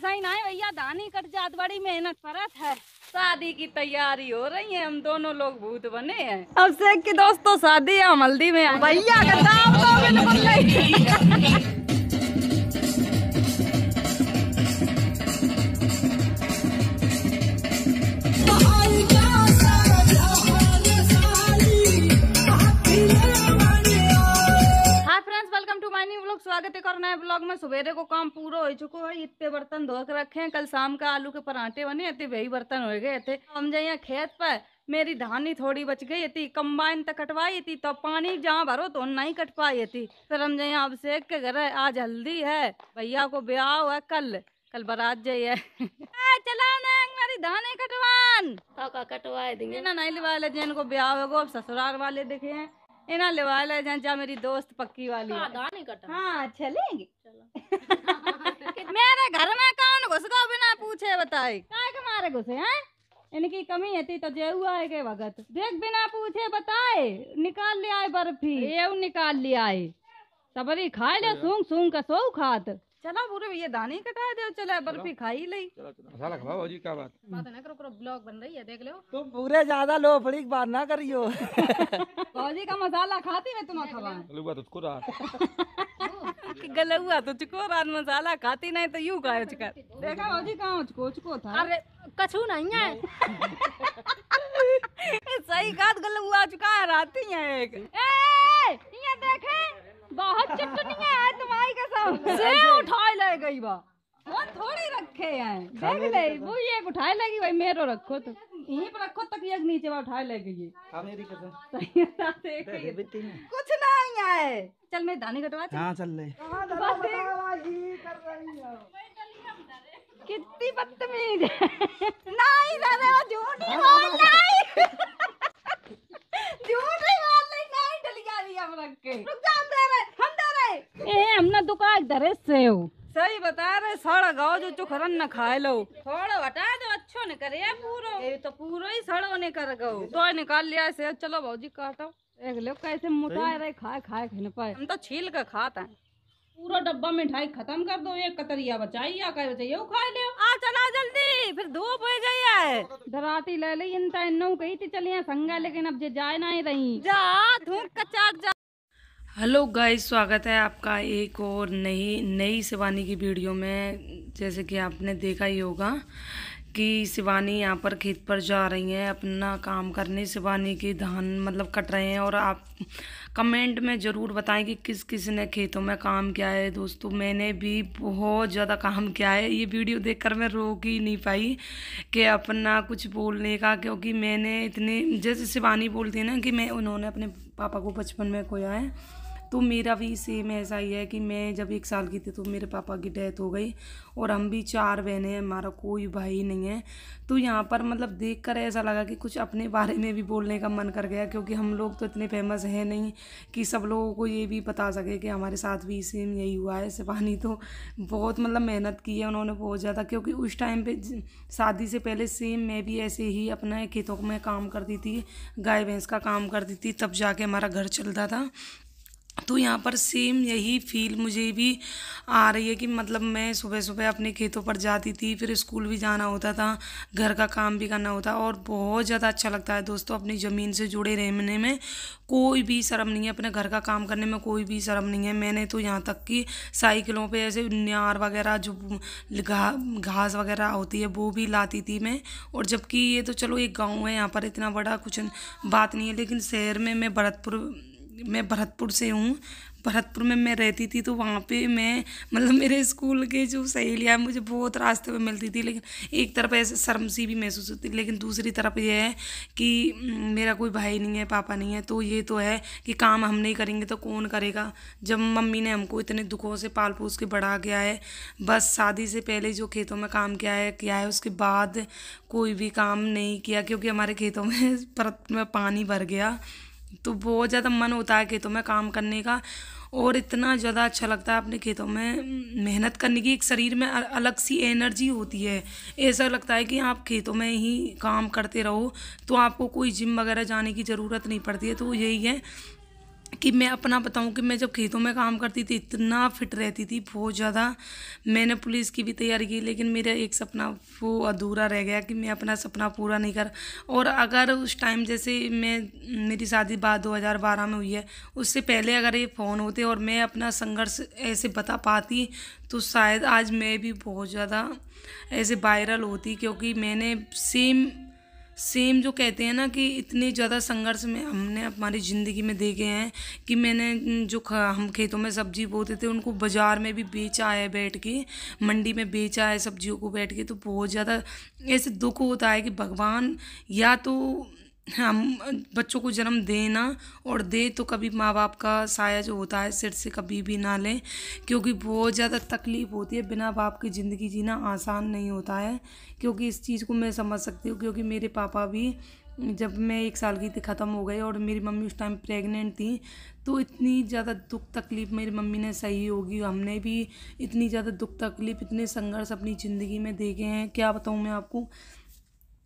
ऐसा ही ना है भैया धानी कट जात बड़ी मेहनत परत है। शादी की तैयारी हो रही है हम दोनों लोग भूत बने हैं। अब से की दोस्तों शादी है हल्दी में भैया का दाम तो बिल्कुल नहीं नए ब्लॉग में सवेरे को काम पूरा हो चुका है इतने बर्तन धो के रखे हैं। कल शाम का आलू के पराठे बने थे वही बर्तन हो गए थे। हम जाइए खेत पर मेरी धानी थोड़ी बच गई थी कंबाइन तक कटवाई थी तो पानी जहाँ भरो तो नहीं कट पाई थी। फिर हम जाइए अभिषेक के घर है, आज हल्दी है भैया को ब्याह है कल कल बारात जाइए चला ना मेरी धाने कटवान। का कटवाए देंगे। इन्हें नहीं लिवा ले जिनको ब्याह होगा अब ससुराल वाले देखे हैं। इन्हें लिवा ले जा, जा मेरी दोस्त पक्की वाली है। हाँ। चलेंगे। मेरे घर में कौन घुस गो बिना पूछे बताए? काय के मारे घुसे हैं? इनकी कमी है तो जे हुआ है के भगत देख बिना पूछे बताए निकाल ले आए बर्फ़ी। ये निकाल ले आए। सबरी खाए ले सूंग सूंग का सो खात। चला पूरे भैया दाने कटाए दे चला बर्फ़ी खाई ली मसाला खवाओ जी क्या बात। बात ना करो करो ब्लॉग बन रही है देख लो। तुम पूरे ज़्यादा लोफड़ी की बात ना करियो। फौजी का मसाला खाती मैं तुम्हें खवा लुआ तो उसको रहा। गलुआ तो चुको रात मसाला खाती नहीं तो यूँ खाए चकर देखा फौजी कहाँ चुको चुको था। अरे कछु नहीं है। सही बात गलुआ चुका है राती है एक। ए ये देखे बहुत चुटनियाँ है तुम्हारी कसम से उठाए ले गई बा। वो थोड़ी रखे हैं। देख ले वो ये उठाए लेगी भाई मेरो रखो तो। यहीं पर रखो तक ये नीचे वो उठाए ले गई मेरी कसम सही बात है। कुछ नहीं है। चल मैं दानी कटवा दी। हाँ चल रही बस एक- कितनी बदतमीज है नहीं दादा वो झूठी बोल नहीं झूठी बोल नहीं नहीं डलिया लिया हम रख के रुक जा हम दे रहे हम दे रहे ए हमने दुकान धरे से हो सही बता रहे सड़ गाओ जो चुखरन न खाए लो थोड़ा हटा दो अच्छो न करे पूरो ये तो पूरो ही सड़ो ने कर गो तो निकाल लिया से चलो भाजी काटो एक लो कैसे मुटाए रहे खाए खाए खाने पाए हम तो छील के खाता है पूरा डब्बा मिठाई खत्म कर दो एक कतरिया बचाई या कह बचाइए वो खा ले आ चला जल्दी फिर धूप हो गई है दराती ले ली इन इन कही थी चलिए संगा लेकिन अब जे जाए ना ही रही जा धूप का चाट जा हेलो गाइस, स्वागत है आपका एक और नई नई शिवानी की वीडियो में। जैसे कि आपने देखा ही होगा कि शिवानी यहाँ पर खेत पर जा रही हैं, अपना काम करने शिवानी की धान मतलब कट रहे हैं। और आप कमेंट में ज़रूर बताएँ कि किस किस ने खेतों में काम किया है। दोस्तों, मैंने भी बहुत ज़्यादा काम किया है। ये वीडियो देखकर मैं रोक ही नहीं पाई कि अपना कुछ बोलने का, क्योंकि मैंने इतने, जैसे शिवानी बोलती है ना कि मैं, उन्होंने अपने पापा को बचपन में खोया है। तो मेरा भी सेम ऐसा ही है कि मैं जब एक साल की थी तो मेरे पापा की डेथ हो गई और हम भी चार बहनें हैं, हमारा कोई भाई नहीं है। तो यहाँ पर मतलब देख कर ऐसा लगा कि कुछ अपने बारे में भी बोलने का मन कर गया क्योंकि हम लोग तो इतने फ़ेमस हैं नहीं कि सब लोगों को ये भी बता सके कि हमारे साथ भी सेम यही हुआ है शिवानी तो बहुत मतलब मेहनत की है उन्होंने बहुत ज़्यादा क्योंकि उस टाइम पे ज- शादी से पहले सेम मैं भी ऐसे ही अपना खेतों में काम करती थी, गाय भैंस का काम करती थी, तब जाके हमारा घर चलता था। तो यहाँ पर सेम यही फील मुझे भी आ रही है कि मतलब मैं सुबह सुबह अपने खेतों पर जाती थी, फिर स्कूल भी जाना होता था, घर का काम भी करना होता और बहुत ज़्यादा अच्छा लगता है। दोस्तों, अपनी ज़मीन से जुड़े रहने में कोई भी शर्म नहीं है, अपने घर का काम करने में कोई भी शर्म नहीं है। मैंने तो यहाँ तक कि साइकिलों पे ऐसे न्यार वगैरह जो घा, घास वगैरह होती है, वो भी लाती थी मैं और जबकि ये तो चलो एक गाँव है, यहाँ पर इतना बड़ा कुछ बात नहीं है, लेकिन शहर में मैं भरतपुर मैं भरतपुर से हूँ। भरतपुर में मैं रहती थी तो वहाँ पे मैं मतलब मेरे स्कूल के जो सहेलियाँ मुझे बहुत रास्ते में मिलती थी, लेकिन एक तरफ़ ऐसे शर्म सी भी महसूस होती थी, लेकिन दूसरी तरफ़ ये है कि मेरा कोई भाई नहीं है, पापा नहीं है। तो ये तो है कि काम हम नहीं करेंगे तो कौन करेगा? जब मम्मी ने हमको इतने दुखों से पाल पोस के बढ़ा गया है बस शादी से पहले जो खेतों में काम किया है किया है, उसके बाद कोई भी काम नहीं किया, क्योंकि हमारे खेतों में परत में पानी भर गया। तो बहुत ज़्यादा मन होता है खेतों में काम करने का और इतना ज़्यादा अच्छा लगता है अपने खेतों में मेहनत करने की। एक शरीर में अलग सी एनर्जी होती है। ऐसा लगता है कि आप खेतों में ही काम करते रहो तो आपको कोई जिम वगैरह जाने की ज़रूरत नहीं पड़ती है तो यही है। कि मैं अपना बताऊँ कि मैं जब खेतों में काम करती थी, इतना फिट रहती थी, बहुत ज़्यादा। मैंने पुलिस की भी तैयारी की, लेकिन मेरा एक सपना वो अधूरा रह गया कि मैं अपना सपना पूरा नहीं कर। और अगर उस टाइम जैसे मैं, मेरी शादी बाद 2012 में हुई है, उससे पहले अगर ये फ़ोन होते और मैं अपना संघर्ष ऐसे बता पाती तो शायद आज मैं भी बहुत ज़्यादा ऐसे वायरल होती, क्योंकि मैंने सेम सेम जो कहते हैं ना कि इतने ज़्यादा संघर्ष में हमने हमारी ज़िंदगी में देखे हैं कि मैंने जो हम खेतों में सब्ज़ी बोते थे, उनको बाज़ार में भी बेचा है बैठ के, मंडी में बेचा है सब्जियों को बैठ के तो बहुत ज़्यादा ऐसे दुख होता है कि भगवान या तो हम, बच्चों को जन्म देना और दे तो कभी माँ बाप का साया जो होता है, सिर से कभी भी ना लें, क्योंकि बहुत ज़्यादा तकलीफ़ होती है। बिना बाप की ज़िंदगी जीना आसान नहीं होता है, क्योंकि इस चीज़ को मैं समझ सकती हूँ, क्योंकि मेरे पापा भी जब मैं एक साल की थी, ख़त्म हो गई और मेरी मम्मी उस टाइम प्रेग्नेंट थी तो इतनी ज़्यादा दुख तकलीफ़ मेरी मम्मी ने सही होगी। हमने भी इतनी ज़्यादा दुख तकलीफ़, इतने संघर्ष अपनी ज़िंदगी में देखे हैं। क्या बताऊँ मैं आपको?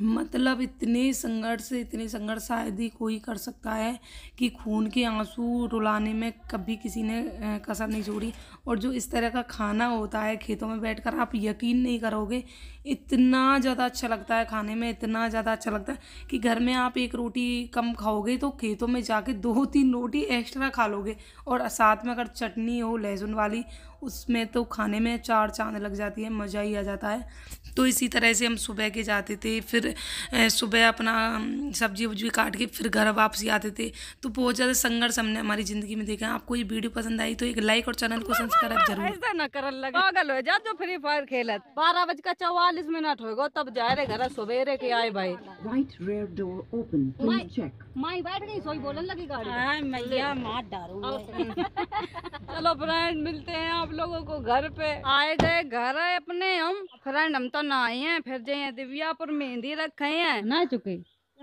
मतलब इतने संघर्ष इतने संघर्ष शायद ही कोई कर सकता है कि खून के आँसू रुलाने में कभी किसी ने कसर नहीं छोड़ी। और जो इस तरह का खाना होता है खेतों में बैठकर आप यकीन नहीं करोगे, इतना ज़्यादा अच्छा लगता है खाने में, इतना ज़्यादा अच्छा लगता है कि घर में आप एक रोटी कम खाओगे तो खेतों में जाके दो तीन रोटी एक्स्ट्रा खा लोगे। और साथ में अगर चटनी हो, लहसुन वाली उसमें तो खाने में चार चाँद लग जाती है मज़ा ही आ जाता है। तो इसी तरह से हम सुबह के जाते थे फिर सुबह अपना सब्ज़ी वब्जी काट के फिर घर वापसी आते थे। तो बहुत ज़्यादा संघर्ष हमने हमारी ज़िंदगी में देखा। आपको ये वीडियो पसंद आई तो एक लाइक और चैनल को सब्सक्राइब ज़रूर। ऐसा न लगे। पागल हो जा जो फ्री फायर खेलत। बारह बज का चौवालीस मिनट होगा तब जा रहे घर सवेरे के आए भाई। Door open. Please check. माई बैठ गई सोई बोलन लगी गाड़ी। मैया मार डारूँगी चलो फ्रेंड मिलते हैं आप लोगों को घर पे। आए गए घर है अपने हम। फ्रेंड हम तो ना आए हैं। फिर जाए दिव्या पर मेहंदी रखे हैं। ना चुके।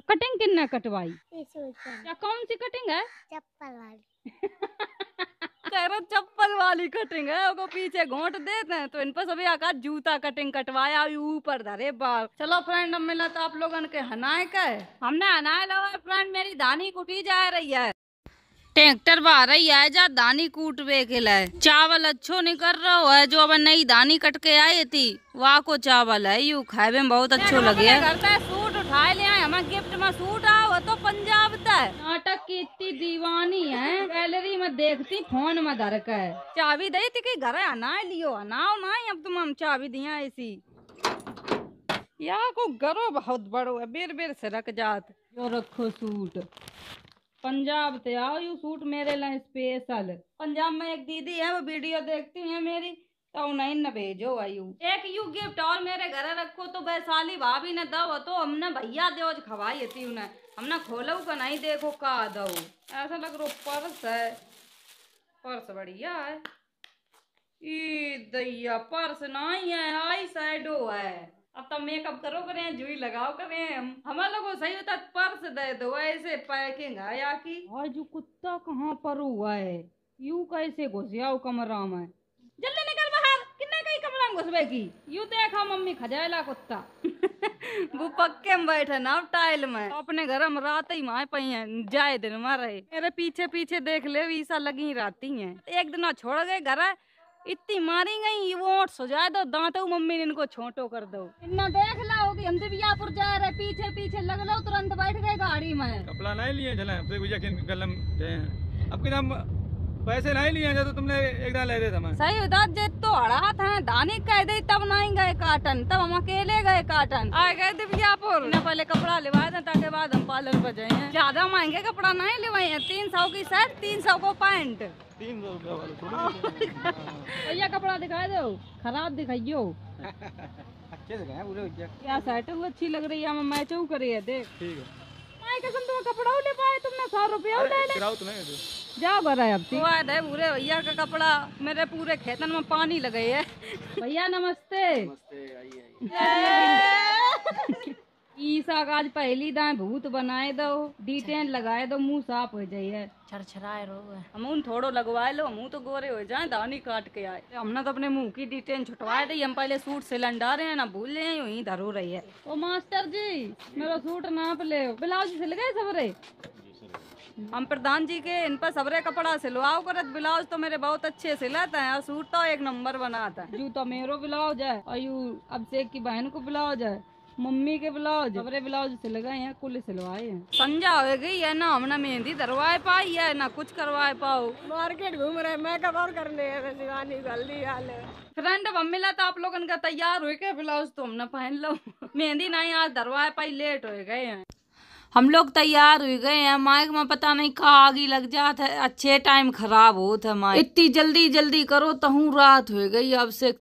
कटिंग किन्ने कटवाई? क्या कौन सी कटिंग है? चप्पल वाली। कह रहे चप्पल वाली कटिंग है। वो पीछे घोंट देते हैं। तो इन पर सभी आका जूता कटिंग कटवाया ऊपर धरे बाल। चलो फ्रेंड हम मिला तो आप लोगन के हनाए का है। हमने हनाए लगा फ्रेंड मेरी दानी कुटी जा रही है। ट्रैक्टर बा रही है जा दानी कूटवे के लिए। चावल अच्छो नहीं कर रहा है जो अब नई दानी कट के आई थी। वहाँ को चावल है यू खाए में बहुत अच्छो लगे। है सूट उठाए ले आए हमें गिफ्ट में सूट आओ तो पंजाब का नाटक की इतनी दीवानी है गैलरी में देखती फ़ोन में धर के। चाबी दई थी कि घर आना लियो अनाओ ना अब तुम हम चाबी दिया ऐसी यहाँ को घरो बहुत बड़ो है बेर बेर से रख जात। जो रखो सूट। पंजाब से आओ, यू सूट मेरे लिए स्पेशल पंजाब में एक दीदी है, वो वीडियो देखती है मेरी तो उन्हें न भेजो आयु एक यू गिफ्ट और मेरे घर रखो तो वैशाली भाभी ने दो तो हमने भैया दो खवाई थी उन्हें। हमने खोलो का नहीं देखो, का दो ऐसा लग रो पर्स है। पर्स बढ़िया है। ई दैया पर्स नहीं है आई साइडो है। अब तो मेकअप करो करें जुई लगाओ करें हम हमारे लोगों सही होता है पर्स दे दो ऐसे पैकिंग है या की? और जो कुत्ता कहाँ पर हुआ है? यू कैसे घुस जाओ कमरा में? जल्दी निकल बाहर। किन्ने कहीं कमरा में घुसबे की? यू देखा मम्मी खजाएला कुत्ता। वो पक्के में बैठे ना टाइल में। अपने घर में रात ही माए पई हैं जाए दिन में रहे मेरे पीछे पीछे देख ले वीसा लगी रहती है। एक दिन छोड़ गए घर। इतनी मारी गई ये वोट सुझा दो दांतो मम्मी ने इनको छोटो कर दो। इतना देख लो होगी हम दिव्यापुर जा रहे पीछे पीछे लग लो तुरंत बैठ गए गाड़ी में। कपड़ा नहीं लिए चले फिर भैया के हैं अब नाम पैसे नहीं लिए हैं तो तुमने एक दाल ले दे था मैं। सही बता जे तो हड़ा था दानी कह दे तब नहीं गए काटन तब हम अकेले गए काटन आ गए दिव्यापुर ने पहले कपड़ा लिवाए थे ताकि बाद हम पार्लर पर जाए। ज़्यादा महँगे कपड़ा नहीं लिवाए हैं तीन सौ की शर्ट तीन सौ को पैंट। तीन सौ रुपया भैया कपड़ा दिखा दो। खराब दिखाइयो। अच्छे से गए पूरे क्या शर्ट वो अच्छी लग रही है हम मैच करी है देख। ठीक है। कसम तुम कपड़ा ले पाए तुमने सौ रुपया ले ले जा भरा है अब वाद है पूरे भैया का कपड़ा मेरे पूरे खेतन में पानी लगे है। भैया नमस्ते। ईसा का आज पहली दाएँ भूत बनाए दो डिटेन लगाए दो मुँह साफ़ हो जाइए छरछराए रो हम उन थोड़ो लगवाए लो मुँह तो गोरे हो जाए दानी काट के आए। हमने तो अपने मुँह की डिटेन छुटवाए दी हम पहले सूट सिलेंडर है ना भूल जाए यूँ धरो रही है। ओ मास्टर जी मेरा सूट नाप ले ब्लाउज सिल गए सबरे? हम प्रधान जी के इन पर सबरे कपड़ा सिलवाओ करत ब्लाउज तो मेरे बहुत अच्छे सिलाते हैं और सूट तो एक नंबर बनाता है। जू तो मेरो ब्लाउज है और यू अभिषेक की बहन को ब्लाउज है मम्मी के ब्लाउज। सबरे ब्लाउज सिल गए हैं कुल सिलवाए हैं। संजा हो गई है ना हमने मेहंदी धरवाए पाई है ना कुछ करवाए पाओ। मार्केट घूम रहे मेकअप और करने शिवानी जल्दी हाल फ्रेंड अब मिला तो आप लोगन का तैयार हुए के ब्लाउज तो हमने पहन लो। मेहंदी नहीं आज धरवाए पाई लेट हो गए हैं। हम लोग तैयार हो गए हैं माइक में पता नहीं कहा आगे लग जाता है। अच्छे टाइम खराब होत है माइक इतनी जल्दी जल्दी करो तो रात हो गई, अब से